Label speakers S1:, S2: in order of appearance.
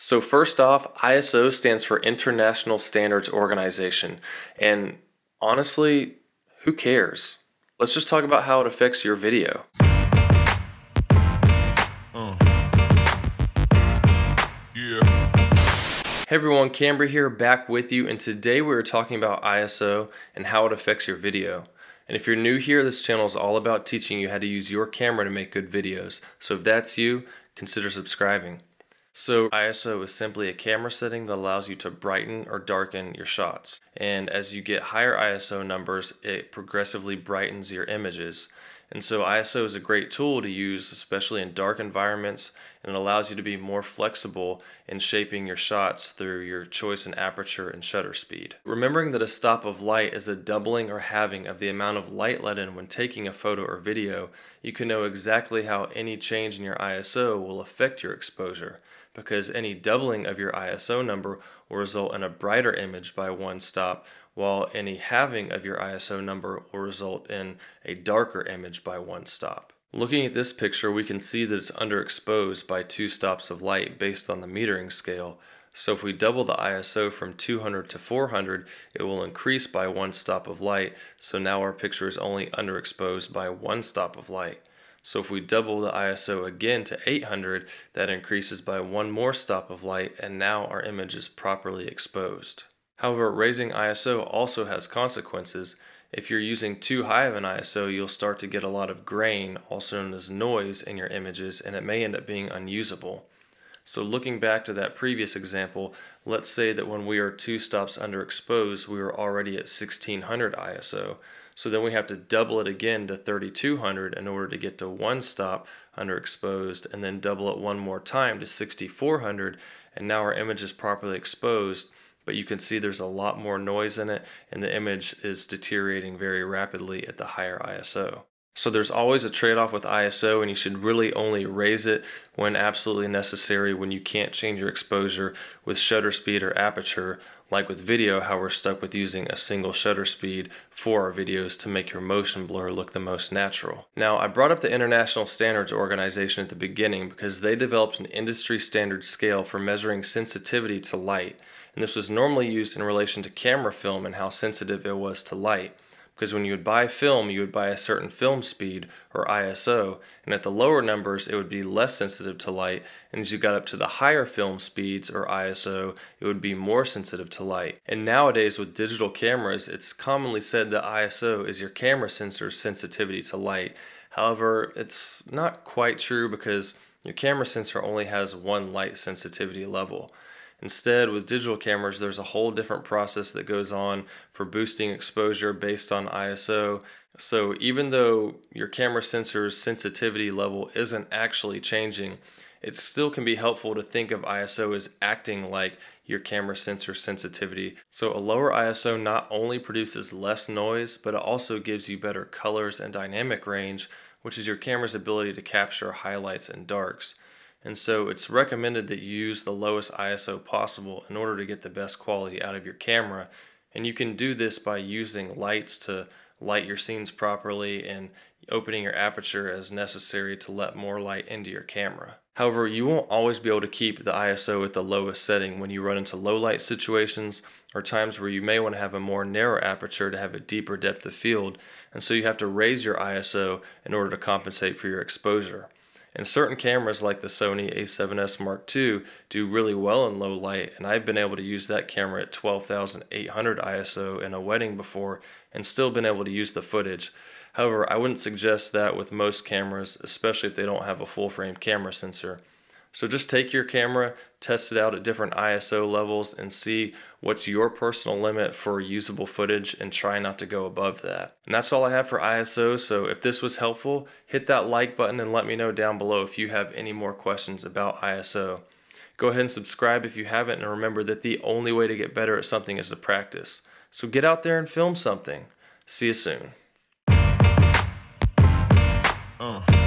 S1: So, first off, ISO stands for International Standards Organization. And honestly, who cares? Let's just talk about how it affects your video. Uh-huh. Hey everyone, Camber here, back with you, and today we're talking about ISO and how it affects your video. And if you're new here, this channel is all about teaching you how to use your camera to make good videos. So if that's you, consider subscribing. So ISO is simply a camera setting that allows you to brighten or darken your shots. And as you get higher ISO numbers, it progressively brightens your images. And so ISO is a great tool to use, especially in dark environments, and it allows you to be more flexible in shaping your shots through your choice in aperture and shutter speed. Remembering that a stop of light is a doubling or halving of the amount of light let in when taking a photo or video, you can know exactly how any change in your ISO will affect your exposure, because any doubling of your ISO number will result in a brighter image by one stop, while any halving of your ISO number will result in a darker image by one stop. Looking at this picture, we can see that it's underexposed by two stops of light based on the metering scale. So if we double the ISO from 200 to 400, it will increase by one stop of light. So now our picture is only underexposed by one stop of light. So if we double the ISO again to 800, that increases by one more stop of light and now our image is properly exposed. However, raising ISO also has consequences. If you're using too high of an ISO, you'll start to get a lot of grain, also known as noise, in your images, and it may end up being unusable. So looking back to that previous example, let's say that when we are two stops underexposed, we were already at 1600 ISO. So then we have to double it again to 3200 in order to get to one stop underexposed, and then double it one more time to 6400, and now our image is properly exposed but you can see there's a lot more noise in it and the image is deteriorating very rapidly at the higher ISO. So there's always a trade-off with ISO and you should really only raise it when absolutely necessary when you can't change your exposure with shutter speed or aperture like with video how we're stuck with using a single shutter speed for our videos to make your motion blur look the most natural. Now I brought up the International Standards Organization at the beginning because they developed an industry standard scale for measuring sensitivity to light and this was normally used in relation to camera film and how sensitive it was to light. Because when you would buy film, you would buy a certain film speed or ISO, and at the lower numbers, it would be less sensitive to light, and as you got up to the higher film speeds or ISO, it would be more sensitive to light. And nowadays, with digital cameras, it's commonly said that ISO is your camera sensor's sensitivity to light. However, it's not quite true because your camera sensor only has one light sensitivity level. Instead, with digital cameras, there's a whole different process that goes on for boosting exposure based on ISO. So even though your camera sensor's sensitivity level isn't actually changing, it still can be helpful to think of ISO as acting like your camera sensor sensitivity. So a lower ISO not only produces less noise, but it also gives you better colors and dynamic range, which is your camera's ability to capture highlights and darks. And so it's recommended that you use the lowest ISO possible in order to get the best quality out of your camera. And you can do this by using lights to light your scenes properly and opening your aperture as necessary to let more light into your camera. However, you won't always be able to keep the ISO at the lowest setting when you run into low light situations or times where you may want to have a more narrow aperture to have a deeper depth of field, and so you have to raise your ISO in order to compensate for your exposure. And certain cameras like the Sony a7S Mark II do really well in low light and I've been able to use that camera at 12,800 ISO in a wedding before and still been able to use the footage. However, I wouldn't suggest that with most cameras, especially if they don't have a full frame camera sensor. So just take your camera, test it out at different ISO levels and see what's your personal limit for usable footage and try not to go above that. And that's all I have for ISO. So if this was helpful, hit that like button and let me know down below if you have any more questions about ISO. Go ahead and subscribe if you haven't and remember that the only way to get better at something is to practice. So get out there and film something. See you soon. Uh.